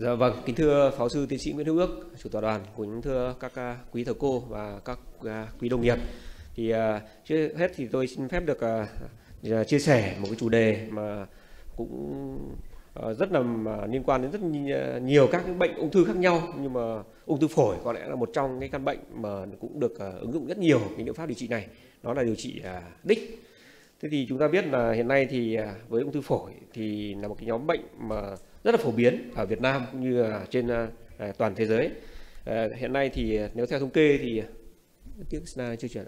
Dạ vâng, kính thưa phó sư tiến sĩ Nguyễn Hữu Ước, chủ tọa đoàn, kính thưa các uh, quý thầy cô và các uh, quý đồng nghiệp. Thì uh, trước hết thì tôi xin phép được chia sẻ một cái chủ đề mà cũng rất là liên quan đến rất nhiều các cái bệnh ung thư khác nhau nhưng mà ung thư phổi có lẽ là một trong cái căn bệnh mà cũng được ứng dụng rất nhiều cái liệu pháp điều trị này, đó là điều trị đích. Thế thì chúng ta biết là hiện nay thì à, với ung thư phổi thì là một cái nhóm bệnh mà rất là phổ biến ở Việt Nam cũng như là trên à, à, toàn thế giới. Hiện nay thì nếu theo thống kê thì tiếc slide chưa chuyển.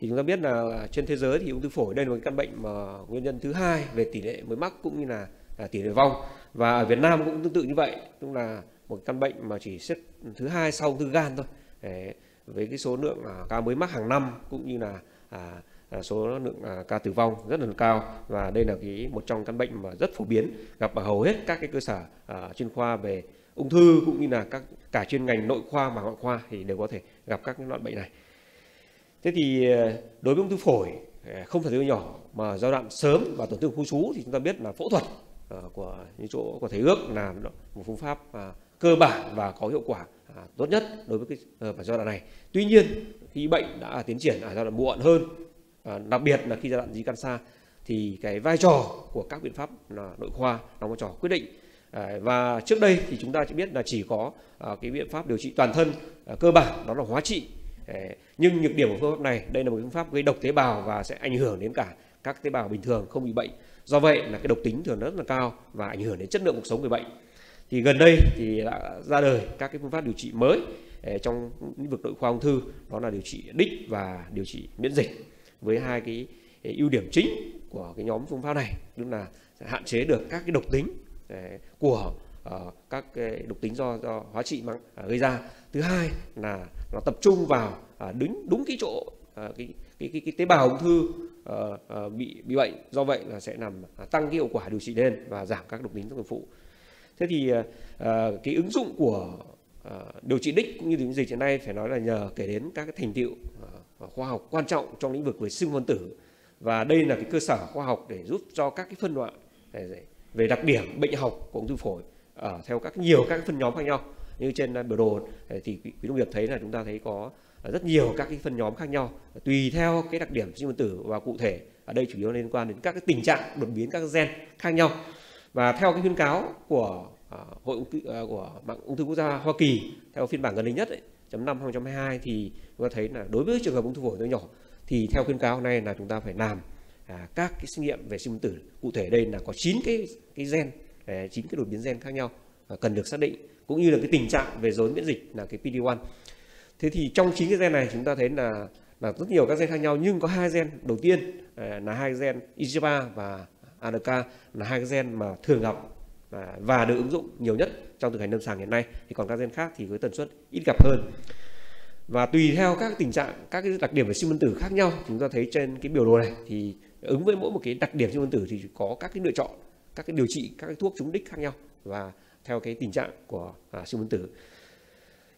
Thì chúng ta biết là trên thế giới thì ung thư phổi đây là một căn bệnh mà nguyên nhân thứ hai về tỷ lệ mới mắc cũng như là tỷ lệ vong và ở Việt Nam cũng tương tự như vậy, tức là một căn bệnh mà chỉ xếp thứ hai sau ung thư gan thôi. Đấy với cái số lượng à, ca mới mắc hàng năm cũng như là à, à số lượng à, ca tử vong rất là cao và đây là cái một trong căn bệnh mà rất phổ biến gặp ở hầu hết các cái cơ sở uh, chuyên khoa về ung thư cũng như là các cả chuyên ngành nội khoa và ngoại khoa thì đều có thể gặp các loại bệnh này. Thế thì đối với ung thư phổi không phải thứ nhỏ mà giai đoạn sớm và tổn thương khu trú thì chúng ta biết là phẫu thuật uh, của những chỗ của thầy ước là một phương pháp uh, cơ bản và có hiệu quả à, tốt nhất đối với cái à, giai đoạn này. Tuy nhiên khi bệnh đã tiến triển ở giai đoạn muộn hơn à, đặc biệt là khi giai đoạn di căn xa thì cái vai trò của các biện pháp là nội khoa đóng vai trò quyết định. À, và trước đây thì chúng ta chỉ biết là chỉ có à, cái biện pháp điều trị toàn thân à, cơ bản đó là hóa trị. À, nhưng nhược điểm của phương pháp này đây là một phương pháp gây độc tế bào và sẽ ảnh hưởng đến cả các tế bào bình thường không bị bệnh. Do vậy là cái độc tính thường rất là cao và ảnh hưởng đến chất lượng cuộc sống người bệnh thì gần đây thì đã ra đời các cái phương pháp điều trị mới ờ, trong lĩnh vực nội khoa ung thư đó là điều trị đích và điều trị miễn dịch với hai cái ưu điểm chính của cái nhóm phương pháp này tức là hạn chế được các cái độc tính ờ, của ờ, các cái độc tính do do hóa trị mang gây ra. Thứ hai là nó tập trung vào đúng đúng cái chỗ cái, cái cái cái tế bào ung thư bị bị bệnh. Do vậy là sẽ làm tăng cái hiệu quả điều trị lên và giảm các độc tính tác dụng phụ thế thì uh, cái ứng dụng của uh, điều trị đích cũng như điều dịch hiện nay phải nói là nhờ kể đến các cái thành tiệu uh, khoa học quan trọng trong lĩnh vực về sinh phân tử. Và đây là cái cơ sở khoa học để giúp cho các cái phân loại về đặc điểm bệnh học của ung thư phổi ở theo các nhiều các phân nhóm khác nhau. Như trên biểu đồ thì quý nông nghiệp thấy là chúng ta thấy có rất nhiều các cái phân nhóm khác nhau tùy theo cái đặc điểm sinh phân tử. Và cụ thể ở đây chủ yếu liên quan đến các cái tình trạng đột biến các gen khác nhau và theo cái khuyến cáo của uh, hội ung thư, uh, của mạng ung thư quốc gia Hoa Kỳ theo phiên bản gần đây nhất ấy, chấm năm 2022 thì chúng ta thấy là đối với trường hợp ung thư phổi nhỏ thì theo khuyến cáo này là chúng ta phải làm à, các cái xét nghiệm về sinh tử. Cụ thể đây là có 9 cái cái gen à, chín cái đột biến gen khác nhau à, cần được xác định cũng như là cái tình trạng về dối miễn dịch là cái PD-1 thế thì trong chín cái gen này chúng ta thấy là là rất nhiều các gen khác nhau nhưng có hai gen đầu tiên à, là hai gen EGFR và ANK là hai cái gen mà thường gặp à, và, được ứng dụng nhiều nhất trong thực hành lâm sàng hiện nay. Thì còn các gen khác thì với tần suất ít gặp hơn. Và tùy theo các tình trạng các cái đặc điểm về sinh phân tử khác nhau chúng ta thấy trên cái biểu đồ này thì ứng với mỗi một cái đặc điểm sinh phân tử thì có các cái lựa chọn các cái điều trị các cái thuốc chống đích khác nhau và theo cái tình trạng của à, sinh phân tử.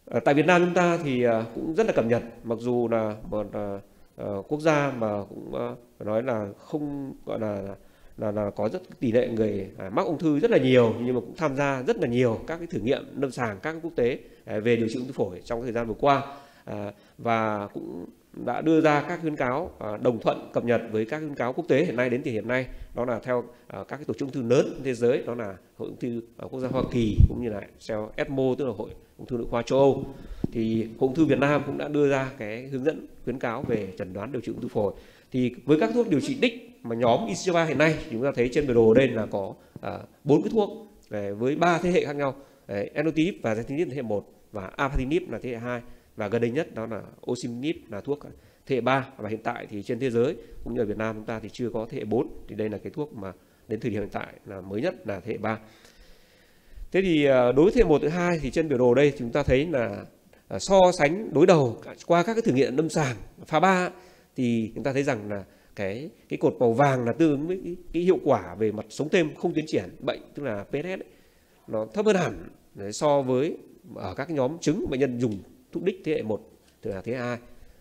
À, tại Việt Nam chúng ta thì à, cũng rất là cập nhật mặc dù là một à, à, quốc gia mà cũng à, nói là không gọi là là, là có rất tỷ lệ người à, mắc ung thư rất là nhiều nhưng mà cũng tham gia rất là nhiều các cái thử nghiệm lâm sàng các quốc tế à, về điều trị ung thư phổi trong thời gian vừa qua. À, và cũng đã đưa ra các khuyến cáo à, đồng thuận cập nhật với các khuyến cáo quốc tế hiện nay đến thời hiện nay đó là theo à, các cái tổ chức ung thư lớn trên thế giới đó là hội ung thư ở quốc gia Hoa Kỳ cũng như là theo ESMO tức là hội ung thư nội khoa châu Âu. Thì hội ung thư Việt Nam cũng đã đưa ra cái hướng dẫn khuyến cáo về chẩn đoán điều trị ung thư phổi. Thì với các thuốc điều trị đích mà nhóm ICO3 hiện nay chúng ta thấy trên biểu đồ đây là có à, bốn à, cái thuốc à, với ba thế hệ khác nhau. Enotinib và Zentinib thế hệ 1 và Apatinib là thế hệ 2 và gần đây nhất đó là Osiminib là thuốc thế hệ 3 và hiện tại thì trên thế giới cũng như ở Việt Nam chúng ta thì chưa có thế hệ 4 thì đây là cái thuốc mà đến thời điểm hiện tại là mới nhất là thế hệ 3 thế thì à, đối với thế hệ 1 thứ hai thì trên biểu đồ đây chúng ta thấy là so sánh đối đầu qua các cái thử nghiệm lâm sàng pha 3 thì chúng ta thấy rằng là cái cái cột màu vàng là tương ứng với cái, cái hiệu quả về mặt sống thêm không tiến triển bệnh tức là PSS ấy, nó thấp hơn hẳn đấy, so với ở các nhóm chứng bệnh nhân dùng thuốc đích thế hệ 1 tức là thế hệ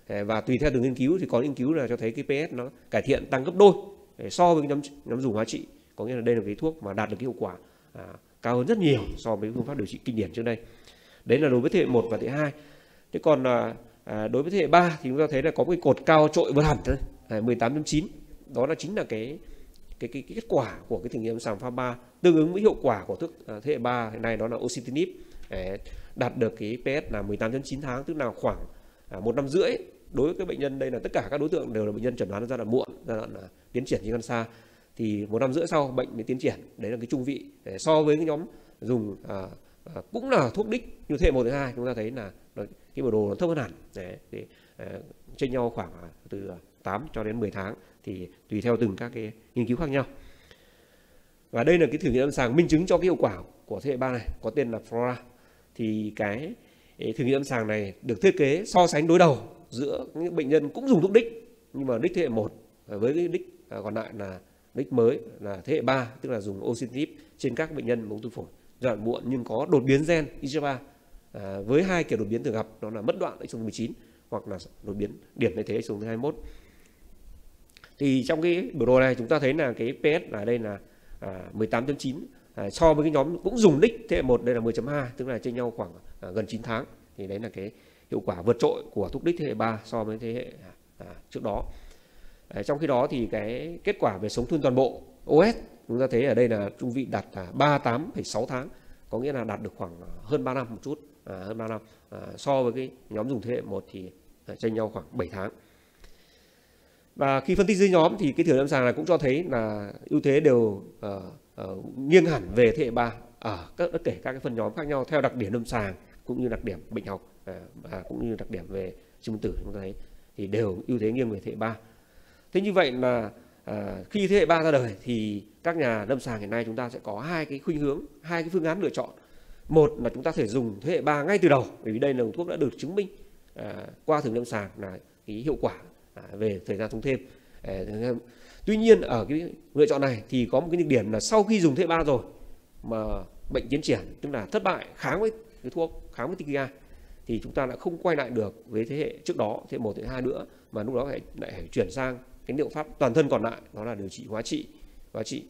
2 và tùy theo từng nghiên cứu thì có nghiên cứu là cho thấy cái PS nó cải thiện tăng gấp đôi so với nhóm nhóm dùng hóa trị có nghĩa là đây là cái thuốc mà đạt được cái hiệu quả à, cao hơn rất nhiều so với phương pháp điều trị kinh điển trước đây. Đấy là đối với thế hệ 1 và thế hệ 2 thế còn à, à, đối với thế hệ 3 thì chúng ta thấy là có cái cột cao trội vượt hẳn thôi. 18.9 đó là chính là cái cái, cái, cái kết quả của cái thử nghiệm sàng pha 3 tương ứng với hiệu quả của thuốc à, thế hệ 3 hiện nay đó là ositinib. Đạt được cái PS là 18.9 tháng tức là khoảng à, một năm rưỡi. Đối với các bệnh nhân đây là tất cả các đối tượng đều là bệnh nhân chẩn đoán giai đoạn muộn giai đoạn là tiến triển trên xa thì một năm rưỡi sau bệnh mới tiến triển. Đấy là cái trung vị. Để so với cái nhóm dùng à, à, cũng là thuốc đích như thế một thứ hai chúng ta thấy là, là cái biểu đồ nó thấp hơn hẳn. Để, để à, chênh nhau khoảng à, từ 8 cho đến 10 tháng thì tùy theo từng các cái nghiên cứu khác nhau. Và đây là cái thử nghiệm lâm sàng minh chứng cho cái hiệu quả của thế hệ 3 này có tên là Flora. Thì cái thử nghiệm lâm sàng này được thiết kế so sánh đối đầu giữa những bệnh nhân cũng dùng thuốc đích nhưng mà đích thế hệ 1 với cái đích à, còn lại là đích mới là thế hệ 3 tức là dùng ositinib trên các bệnh nhân ung thư phổi. Giai đoạn muộn nhưng có đột biến gen EGFR à, với hai kiểu đột biến thường gặp đó là mất đoạn exon 19 hoặc là đột biến điểm thay thế exon 21 thì trong cái biểu đồ này chúng ta thấy là cái PS ở đây là à, 18.9 à, so với cái nhóm cũng dùng đích thế hệ 1 đây là 10.2 tức là trên nhau khoảng à, gần 9 tháng thì đấy là cái hiệu quả vượt trội của thuốc đích thế hệ 3 so với thế hệ à, à, trước đó. À, trong khi đó thì cái kết quả về sống thun toàn bộ OS chúng ta thấy ở đây là trung vị đạt là 38,6 tháng có nghĩa là đạt được khoảng à, hơn 3 năm một chút à, hơn 3 năm à, so với cái nhóm dùng thế hệ 1 thì à, chênh nhau khoảng 7 tháng. Và khi phân tích dưới nhóm thì cái thử lâm sàng này cũng cho thấy là ưu thế đều uh, uh, nghiêng hẳn về thế hệ 3 ở các bất kể các cái phân nhóm khác nhau theo đặc điểm lâm sàng cũng như đặc điểm bệnh học à, và cũng như đặc điểm về sinh tử chúng ta thấy thì đều ưu thế nghiêng về thế hệ 3. Thế như vậy là à, khi thế hệ 3 ra đời thì các nhà lâm sàng hiện nay chúng ta sẽ có hai cái khuynh hướng, hai cái phương án lựa chọn. Một là chúng ta thể dùng thế hệ 3 ngay từ đầu bởi vì đây là một thuốc đã được chứng minh à, qua thử lâm sàng là cái hiệu quả À, về thời gian sống thêm. Ờ, tuy nhiên ở cái lựa chọn này thì có một cái nhược điểm là sau khi dùng thế ba rồi mà bệnh tiến triển, tức là thất bại kháng với cái thuốc, kháng với TKI thì chúng ta lại không quay lại được với thế hệ trước đó, thế hệ một, thế hệ hai nữa, mà lúc đó lại lại phải chuyển sang cái liệu pháp toàn thân còn lại, đó là điều trị hóa trị hóa trị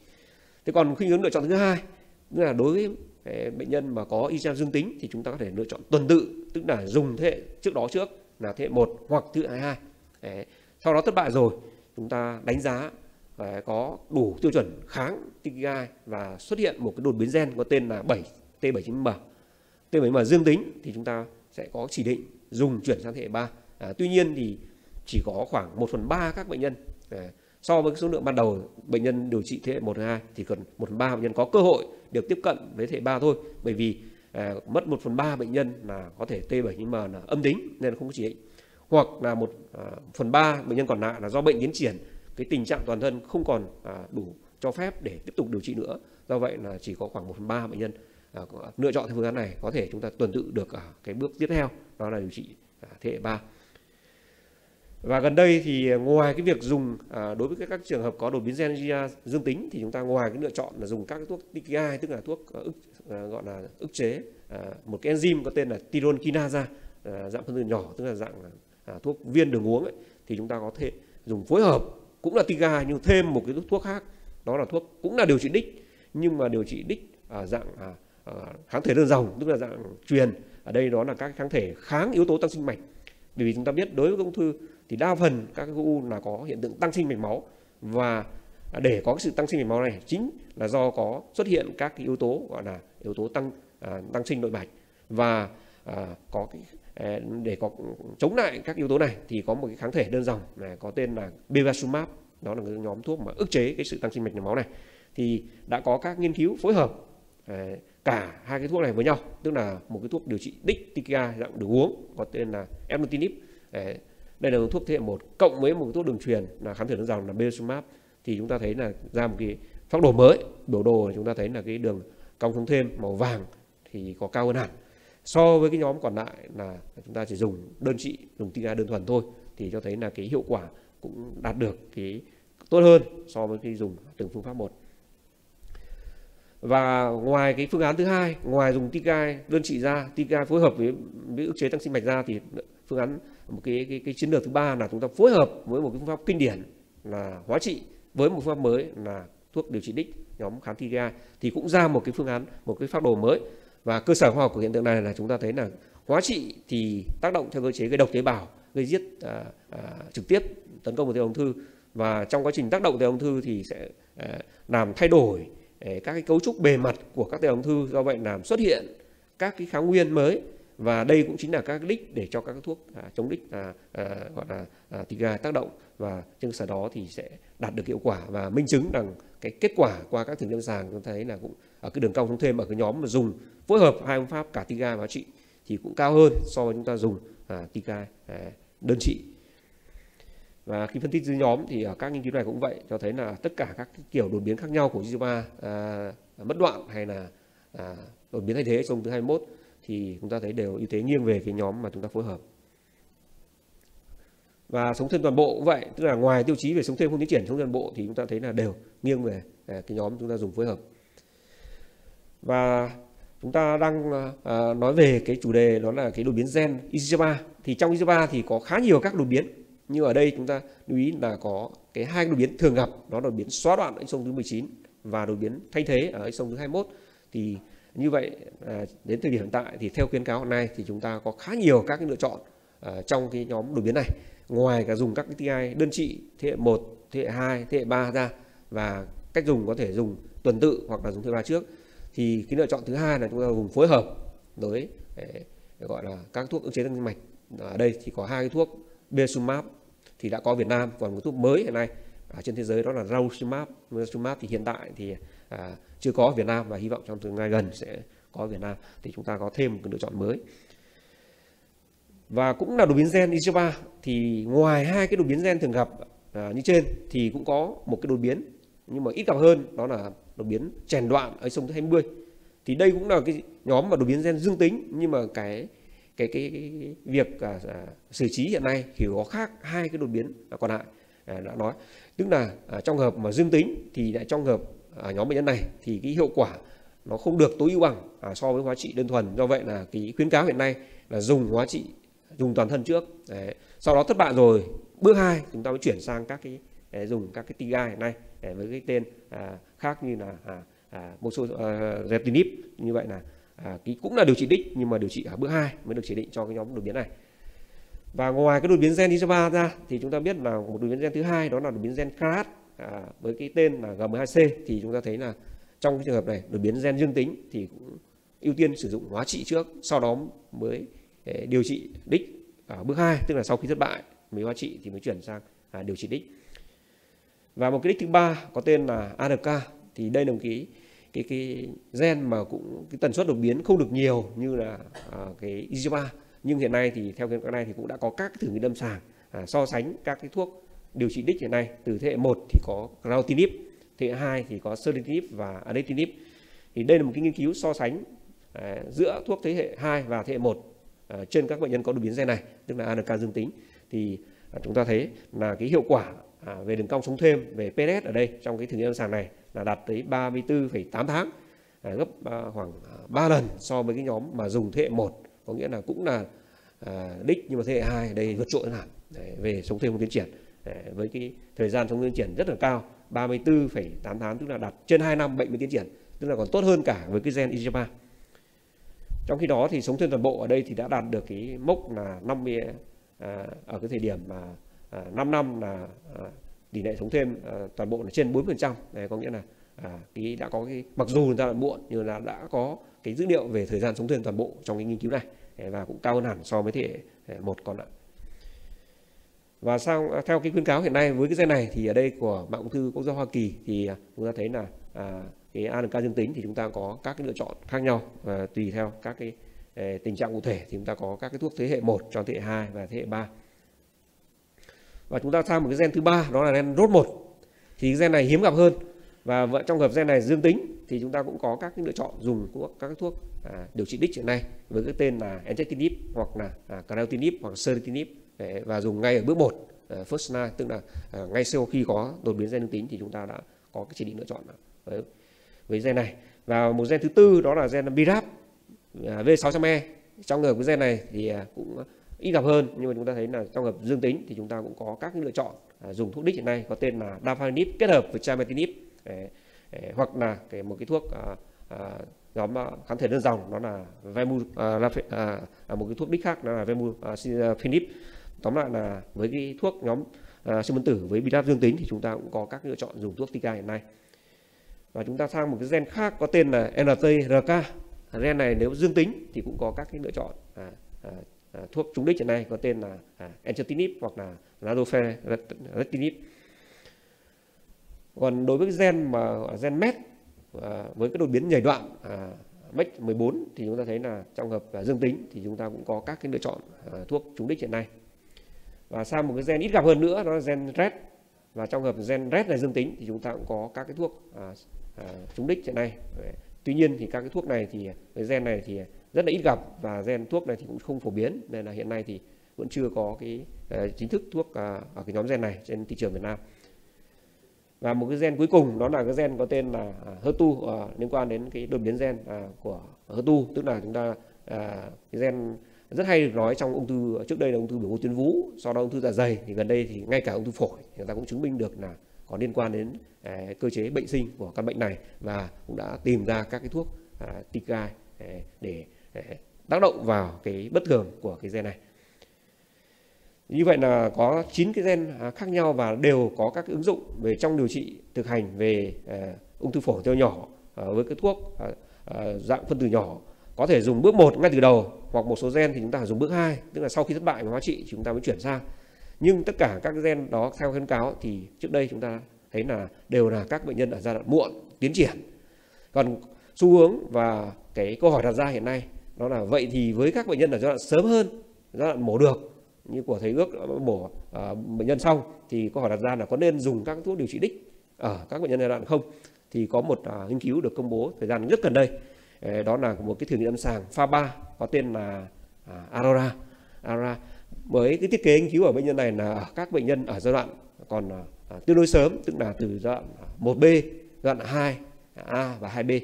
thế còn khuynh hướng lựa chọn thứ hai, tức là đối với bệnh nhân mà có IgM dương tính thì chúng ta có thể lựa chọn tuần tự, tức là dùng thế hệ trước đó trước, là thế hệ một hoặc thứ hệ hai Đấy. sau đó thất bại rồi chúng ta đánh giá Đấy, có đủ tiêu chuẩn kháng TKI và xuất hiện một cái đột biến gen có tên là 7 T79M T7M dương tính thì chúng ta sẽ có chỉ định dùng chuyển sang thế hệ 3. À, tuy nhiên thì chỉ có khoảng 1 phần 3 các bệnh nhân à, so với số lượng ban đầu bệnh nhân điều trị thế hệ 1 2 thì cần 1 phần 3 bệnh nhân có cơ hội được tiếp cận với thế hệ 3 thôi bởi vì à, mất 1 phần 3 bệnh nhân là có thể T7M là âm tính nên là không có chỉ định hoặc là một à, phần ba bệnh nhân còn lại là do bệnh tiến triển cái tình trạng toàn thân không còn à, đủ cho phép để tiếp tục điều trị nữa. Do vậy là chỉ có khoảng 1 phần ba bệnh nhân à, lựa chọn theo phương án này có thể chúng ta tuần tự được ở cái bước tiếp theo đó là điều trị à, thế hệ 3 và gần đây thì ngoài cái việc dùng à, đối với các trường hợp có đột biến gen dương tính thì chúng ta ngoài cái lựa chọn là dùng các cái thuốc TKI tức là thuốc à, ức à, gọi là ức chế à, một cái enzyme có tên là tyrol kinase à, dạng phân tử nhỏ tức là dạng à, à, thuốc viên đường uống ấy, thì chúng ta có thể dùng phối hợp cũng là TIGA nhưng thêm một cái thuốc khác đó là thuốc cũng là điều trị đích nhưng mà điều trị đích à, dạng à, à, kháng thể đơn dòng tức là dạng truyền. Ở đây đó là các kháng thể kháng yếu tố tăng sinh mạch. Bởi vì chúng ta biết đối với ung thư thì đa phần các cái u là có hiện tượng tăng sinh mạch máu và để có cái sự tăng sinh mạch máu này chính là do có xuất hiện các cái yếu tố gọi là yếu tố tăng à, tăng sinh nội mạch và à, có cái Ờ, để có, chống lại các yếu tố này thì có một cái kháng thể đơn dòng này có tên là bevacizumab đó là cái nhóm thuốc mà ức chế cái sự tăng sinh mạch máu này. Thì đã có các nghiên cứu phối hợp ờ, cả hai cái thuốc này với nhau, tức là một cái thuốc điều trị đích TKI dạng đường uống có tên là Erlotinib ờ, đây là thuốc thế hệ một cộng với một cái thuốc đường truyền là kháng thể đơn dòng là Bevacizumab thì chúng ta thấy là ra một cái phác đồ mới, biểu đồ chúng ta thấy là cái đường cong không thêm màu vàng thì có cao hơn hẳn so với cái nhóm còn lại là chúng ta chỉ dùng đơn trị dùng TKI đơn thuần thôi thì cho thấy là cái hiệu quả cũng đạt được cái tốt hơn so với khi dùng từng phương pháp một. Và ngoài cái phương án thứ hai ngoài dùng TKI đơn trị ra TKI phối hợp với, với ức chế tăng sinh mạch ra thì phương án một cái, cái cái chiến lược thứ ba là chúng ta phối hợp với một cái phương pháp kinh điển là hóa trị với một phương pháp mới là thuốc điều trị đích nhóm kháng TKI thì cũng ra một cái phương án một cái phác đồ mới và cơ sở khoa học của hiện tượng này là chúng ta thấy là hóa trị thì tác động theo cơ chế gây độc tế bào gây giết à, à, trực tiếp tấn công vào tế bào ung thư. Và trong quá trình tác động tế bào ung thư thì sẽ à, làm thay đổi à, các cái cấu trúc bề mặt của các tế bào ung thư. Do vậy làm xuất hiện các cái kháng nguyên mới. Và đây cũng chính là các đích để cho các thuốc à, chống đích à, à, gọi là à, tiga tác động. Và trên cơ sở đó thì sẽ đạt được hiệu quả và minh chứng rằng cái kết quả qua các thử nghiệm sàng chúng ta thấy là cũng ở cái đường cong thông thêm ở cái nhóm mà dùng phối hợp hai phương pháp cả TIGA và trị thì cũng cao hơn so với chúng ta dùng à, tiga à, đơn trị. Và khi phân tích dưới nhóm thì ở các nghiên cứu này cũng vậy cho thấy là tất cả các kiểu đột biến khác nhau của GIGA à, mất đoạn hay là à, đột biến thay thế trong thứ 21 thì chúng ta thấy đều ưu thế nghiêng về cái nhóm mà chúng ta phối hợp và sống thêm toàn bộ cũng vậy tức là ngoài tiêu chí về sống thêm không tiến triển sống toàn bộ thì chúng ta thấy là đều nghiêng về à, cái nhóm chúng ta dùng phối hợp. Và chúng ta đang à, nói về cái chủ đề đó là cái đột biến gen IGF3 thì trong IGF3 thì có khá nhiều các đột biến nhưng ở đây chúng ta lưu ý là có cái hai đột biến thường gặp đó là đột biến xóa đoạn exon thứ 19 và đột biến thay thế ở exon thứ 21 thì như vậy à, đến thời điểm hiện tại thì theo khuyến cáo hôm nay thì chúng ta có khá nhiều các cái lựa chọn Ờ, trong cái nhóm đột biến này. Ngoài cả dùng các cái TI đơn trị thế hệ 1, thế hệ 2, thế hệ 3 ra và cách dùng có thể dùng tuần tự hoặc là dùng thế hệ 3 trước thì cái lựa chọn thứ hai là chúng ta dùng phối hợp với để, gọi là các thuốc ức chế tăng mạch. Ở đây thì có hai cái thuốc Besumab thì đã có Việt Nam còn một thuốc mới hiện nay ở trên thế giới đó là Rausimab Rausimab thì hiện tại thì à, chưa có ở Việt Nam và hy vọng trong tương lai gần sẽ có ở Việt Nam. Thì chúng ta có thêm một cái lựa chọn mới và cũng là đột biến gen EGFR thì ngoài hai cái đột biến gen thường gặp à, như trên thì cũng có một cái đột biến nhưng mà ít gặp hơn đó là đột biến chèn đoạn ở sông thứ 20 thì đây cũng là cái nhóm mà đột biến gen dương tính nhưng mà cái cái cái, cái, việc à, à, xử trí hiện nay thì có khác hai cái đột biến còn lại à, đã nói. Tức là à, trong hợp mà dương tính thì lại trong hợp ở nhóm bệnh nhân này thì cái hiệu quả nó không được tối ưu bằng à, so với hóa trị đơn thuần. Do vậy là cái khuyến cáo hiện nay là dùng hóa trị dùng toàn thân trước. Đấy. sau đó thất bại rồi. Bước hai chúng ta mới chuyển sang các cái đấy, dùng các cái TI hiện nay đấy, với cái tên à, khác như là à, à, mosoretinib à, như vậy là à, cái cũng là điều trị đích nhưng mà điều trị ở bước hai mới được chỉ định cho cái nhóm đột biến này. Và ngoài cái đột biến gen ISA3 ra thì chúng ta biết là một đột biến gen thứ hai đó là đột biến gen KRAS à, với cái tên là G12C thì chúng ta thấy là trong cái trường hợp này đột biến gen dương tính thì cũng ưu tiên sử dụng hóa trị trước sau đó mới để điều trị đích ở bước 2 tức là sau khi thất bại mới hóa trị thì mới chuyển sang à, điều trị đích. Và một cái đích thứ ba có tên là ARK thì đây là một cái cái cái gen mà cũng cái tần suất đột biến không được nhiều như là à, cái EGFR nhưng hiện nay thì theo cái này thì cũng đã có các thử nghiệm lâm sàng à, so sánh các cái thuốc điều trị đích hiện nay. Từ thế hệ 1 thì có Rautinib thế hệ 2 thì có Sertinib và Adetinib. Thì đây là một cái nghiên cứu so sánh à, giữa thuốc thế hệ 2 và thế hệ 1 Ờ, trên các bệnh nhân có đột biến gen này, tức là ANK dương tính. Thì à, chúng ta thấy là cái hiệu quả à, về đường cong sống thêm về PS ở đây trong cái thử nghiệm lâm sàng này là đạt tới 34,8 tháng à, gấp khoảng 3 lần so với cái nhóm mà dùng thế hệ 1 có nghĩa là cũng là đích nhưng mà thế hệ 2 đây vượt trội hơn hẳn về sống thêm tiến triển với cái thời gian sống tiến triển rất là cao 34,8 tháng tức là đạt trên 2 năm bệnh mới tiến triển tức là còn tốt hơn cả với cái gen IGF-3 trong khi đó thì sống thêm toàn bộ ở đây thì đã đạt được cái mốc là 50 à, ở cái thời điểm mà à, 5 năm là à, tỷ lệ sống thêm à, toàn bộ là trên 4% Đấy có nghĩa là à, cái đã có cái mặc dù người ta là muộn nhưng là đã có cái dữ liệu về thời gian sống thêm toàn bộ trong cái nghiên cứu này. Và cũng cao hơn hẳn so với thế hệ một còn lại và sau à, theo cái khuyến cáo hiện nay với cái gen này thì ở đây của mạng ung thư quốc gia Hoa Kỳ thì à, chúng ta thấy là à, cái ANK dương tính thì chúng ta có các cái lựa chọn khác nhau và tùy theo các cái ờ, tình trạng cụ thể thì chúng ta có các cái thuốc thế hệ 1 cho thế hệ 2 và thế hệ 3. Và chúng ta sang một cái gen thứ ba đó là gen rốt 1 Thì cái gen này hiếm gặp hơn và trong hợp gen này dương tính thì chúng ta cũng có các cái lựa chọn dùng của các cái thuốc à, điều trị đích hiện nay với cái tên là entetinib hoặc là à, creatinib hoặc seritinib và dùng ngay ở bước 1 à, first line tức là à, ngay sau khi có đột biến gen dương tính thì chúng ta đã có cái chỉ định lựa chọn với, với gen này. Và một gen thứ tư đó là gen BRAF à, V600E trong hợp với gen này thì à, cũng ít gặp hơn, nhưng mà chúng ta thấy là trong hợp dương tính thì chúng ta cũng có các lựa chọn à, dùng thuốc đích hiện nay có tên là dafarinib kết hợp với trametinib. Hoặc là cái, một cái thuốc nhóm kháng thể đơn dòng, đó là vemu một cái thuốc đích khác, đó là vemu tóm lại là với cái thuốc nhóm sinh siêu tử với bidap dương tính thì chúng ta cũng có các lựa chọn dùng thuốc TK hiện nay và chúng ta sang một cái gen khác có tên là NTRK gen này nếu dương tính thì cũng có các cái lựa chọn à, à, à, thuốc trúng đích hiện nay có tên là à, encertinib hoặc là ladoferretinib còn đối với cái gen mà à, gen MET à, với cái đột biến nhảy đoạn à, MET 14 thì chúng ta thấy là trong hợp à, dương tính thì chúng ta cũng có các cái lựa chọn à, thuốc trúng đích hiện nay. Và sang một cái gen ít gặp hơn nữa đó là gen RET và trong hợp gen RED này dương tính thì chúng ta cũng có các cái thuốc à, à, trúng đích hiện nay. Tuy nhiên thì các cái thuốc này thì cái gen này thì rất là ít gặp và gen thuốc này thì cũng không phổ biến. Nên là hiện nay thì vẫn chưa có cái uh, chính thức thuốc uh, ở cái nhóm gen này trên thị trường Việt Nam. Và một cái gen cuối cùng đó là cái gen có tên là à, HER2 uh, liên quan đến cái đột biến gen uh, của HER2. Tức là chúng ta uh, cái gen rất hay được nói trong ung thư trước đây là ung thư biểu mô tuyến vú sau đó ung thư dạ dày thì gần đây thì ngay cả ung thư phổi người ta cũng chứng minh được là có liên quan đến à, cơ chế bệnh sinh của căn bệnh này và cũng đã tìm ra các cái thuốc à, uh, TKI à, để tác động vào cái bất thường của cái gen này. Như vậy là có 9 cái gen khác nhau và đều có các ứng dụng về trong điều trị thực hành về ung thư phổi tiêu nhỏ với cái thuốc dạng phân tử nhỏ có thể dùng bước 1 ngay từ đầu hoặc một số gen thì chúng ta dùng bước 2 tức là sau khi thất bại hóa trị chúng ta mới chuyển sang. Nhưng tất cả các gen đó theo khuyến cáo thì trước đây chúng ta thấy là đều là các bệnh nhân ở giai đoạn muộn tiến triển. Còn xu hướng và cái câu hỏi đặt ra hiện nay đó là vậy thì với các bệnh nhân ở giai đoạn sớm hơn giai đoạn mổ được như của thầy ước ờ, mổ uh, bệnh nhân xong thì câu hỏi đặt ra là có nên dùng các thuốc điều trị đích ở các bệnh nhân giai đoạn không? Thì có một uh, nghiên cứu được công bố thời gian rất gần đây đó là một cái thử nghiệm lâm sàng pha 3 có tên là à, Aurora. Aurora với cái thiết kế nghiên cứu ở bệnh nhân này là các bệnh nhân ở giai đoạn còn à, à, tương đối sớm tức là từ giai đoạn 1B, giai đoạn 2, A và 2B.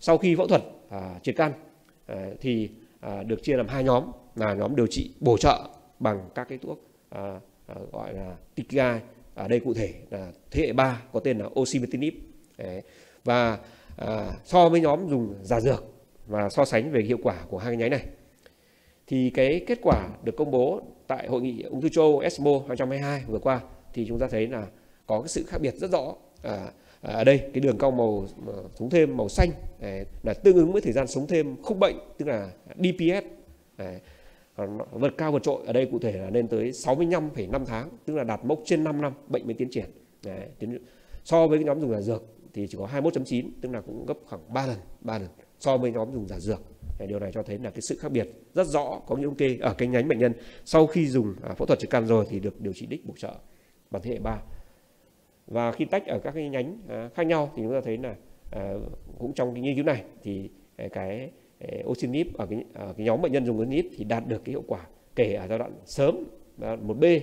Sau khi phẫu thuật à, triệt căn à, thì à, được chia làm hai nhóm là nhóm điều trị bổ trợ bằng các cái thuốc à, à, gọi là TKI ở đây cụ thể là thế hệ 3 có tên là osimertinib và à, so với nhóm dùng giả dược và so sánh về hiệu quả của hai cái nhánh này. Thì cái kết quả được công bố tại hội nghị ung thư châu ESMO 2022 vừa qua thì chúng ta thấy là có cái sự khác biệt rất rõ. À, à ở đây cái đường cong màu sống thêm màu xanh à, là tương ứng với thời gian sống thêm không bệnh tức là DPS à, vượt cao vượt trội ở đây cụ thể là lên tới 65,5 tháng tức là đạt mốc trên 5 năm bệnh mới tiến triển. Đấy, so với cái nhóm dùng giả dược thì chỉ có 21.9 tức là cũng gấp khoảng 3 lần 3 lần so với nhóm dùng giả dược. Điều này cho thấy là cái sự khác biệt rất rõ có những thống kê ở cái nhánh bệnh nhân sau khi dùng à, phẫu thuật trực can rồi thì được điều trị đích bổ trợ bằng thế hệ 3 và khi tách ở các cái nhánh à, khác nhau thì chúng ta thấy là à, cũng trong cái nghiên cứu này thì à, cái à, oxynib ở cái, ở cái nhóm bệnh nhân dùng oxynib thì đạt được cái hiệu quả kể ở giai đoạn sớm giai đoạn 1B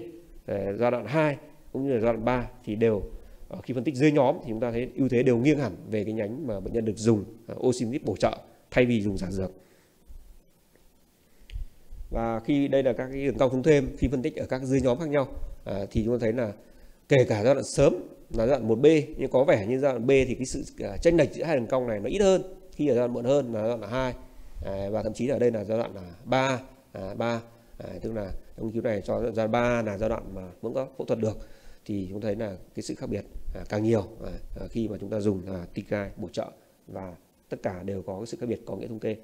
giai đoạn 2 cũng như là giai đoạn 3 thì đều Ờ, khi phân tích dưới nhóm thì chúng ta thấy ưu thế đều nghiêng hẳn về cái nhánh mà bệnh nhân được dùng ờ, oxymip bổ trợ thay vì dùng giả dược. Và khi đây là các cái đường cong thống thêm khi phân tích ở các dưới nhóm khác nhau à, thì chúng ta thấy là kể cả giai đoạn sớm là giai đoạn 1B nhưng có vẻ như giai đoạn B thì cái sự chênh lệch giữa hai đường cong này nó ít hơn khi ở giai đoạn muộn hơn là giai đoạn 2 à, và thậm chí ở đây là giai đoạn là 3 à, 3 à, tức là trong nghiên cứu này cho giai đoạn 3 là giai đoạn mà vẫn có phẫu thuật được thì chúng thấy là cái sự khác biệt. À, càng nhiều à, à, khi mà chúng ta dùng à, TKI bổ trợ và tất cả đều có sự khác biệt có nghĩa thống kê.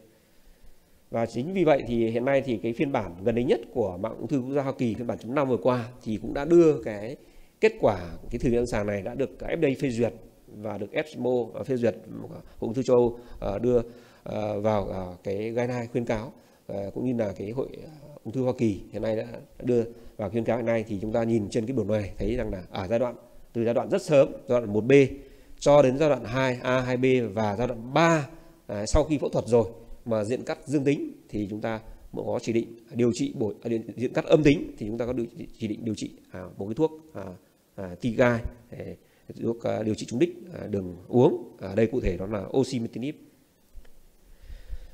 Và chính vì vậy thì hiện nay thì cái phiên bản gần đây nhất của mạng ung thư quốc gia Hoa Kỳ phiên bản chấm năm vừa qua thì cũng đã đưa cái kết quả cái thử nghiệm lâm sàng này đã được FDA phê duyệt và được ESMO phê duyệt hội ung thư châu Âu đưa vào cái guideline khuyên cáo cũng như là cái hội ung thư Hoa Kỳ hiện nay đã đưa vào khuyên cáo hiện nay. Thì chúng ta nhìn trên cái biểu này thấy rằng là ở giai đoạn từ giai đoạn rất sớm giai đoạn 1B cho đến giai đoạn 2A, 2B và giai đoạn 3 à, sau khi phẫu thuật rồi mà diện cắt dương tính thì chúng ta có chỉ định điều trị bổ à, diện cắt âm tính thì chúng ta có điều, chỉ định điều trị à, một cái thuốc à, à, tigai thuốc à, điều trị trúng đích à, đường uống. Ở đây cụ thể đó là osimertinib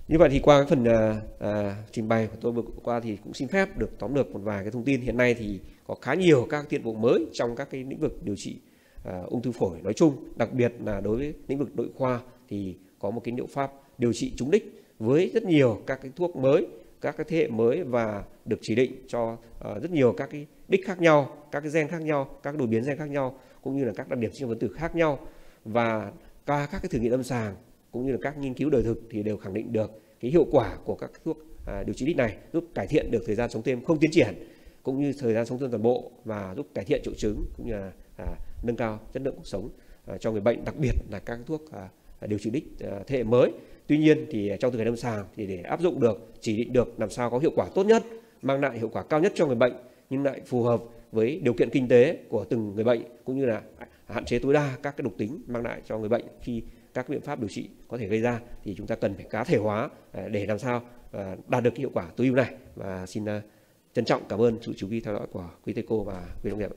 như vậy thì qua cái phần à, à, trình bày của tôi vừa qua thì cũng xin phép được tóm lược một vài cái thông tin. Hiện nay thì có khá nhiều các tiện vụ mới trong các cái lĩnh vực điều trị à, ung thư phổi nói chung, đặc biệt là đối với lĩnh vực nội khoa thì có một cái liệu pháp điều trị trúng đích với rất nhiều các cái thuốc mới, các cái thế hệ mới và được chỉ định cho uh, rất nhiều các cái đích khác nhau, các cái gen khác nhau, các đột biến gen khác nhau cũng như là các đặc điểm sinh vật tử khác nhau và qua các cái thử nghiệm lâm sàng cũng như là các nghiên cứu đời thực thì đều khẳng định được cái hiệu quả của các thuốc à, điều trị đích này giúp cải thiện được thời gian sống thêm không tiến triển cũng như thời gian sống thêm toàn bộ và giúp cải thiện triệu chứng cũng như là à, nâng cao chất lượng cuộc sống à, cho người bệnh đặc biệt là các thuốc à, điều trị đích à, thế hệ mới. Tuy nhiên thì trong thực hành lâm sàng thì để áp dụng được chỉ định được làm sao có hiệu quả tốt nhất mang lại hiệu quả cao nhất cho người bệnh nhưng lại phù hợp với điều kiện kinh tế của từng người bệnh cũng như là hạn chế tối đa các cái độc tính mang lại cho người bệnh khi các biện pháp điều trị có thể gây ra thì chúng ta cần phải cá thể hóa à, để làm sao à, đạt được hiệu quả tối ưu này. Và xin à, trân trọng cảm ơn sự chú ý theo dõi của quý thầy cô và quý đồng nghiệp